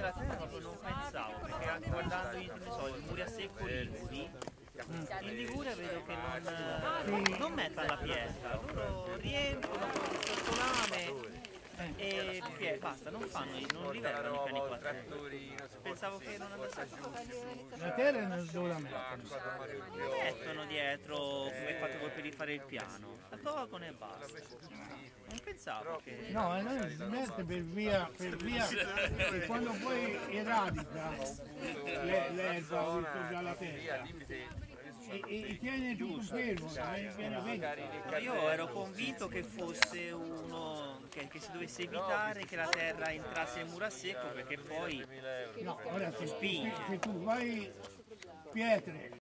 della terra proprio pensavo, guardando i, so, i muri a secco Liguri, in Liguria vedo che non, non mettono la pietra, loro riempiono con il sottolame e basta, non fanno, non i cani terra. Pensavo che non andasse a La terra non dove la mettono. Dietro come fate voi per rifare il piano, la tolgono e basta. Non pensavo che... No, e non si mette per via, per via e quando poi eradica le- l'erba o tocca la terra e, e, e tiene tutto fermo, viene verde. No, io ero convinto che fosse uno che, che si dovesse evitare che la terra entrasse nel muro a secco perché poi No, ora se, Spinge. se tu fai pietre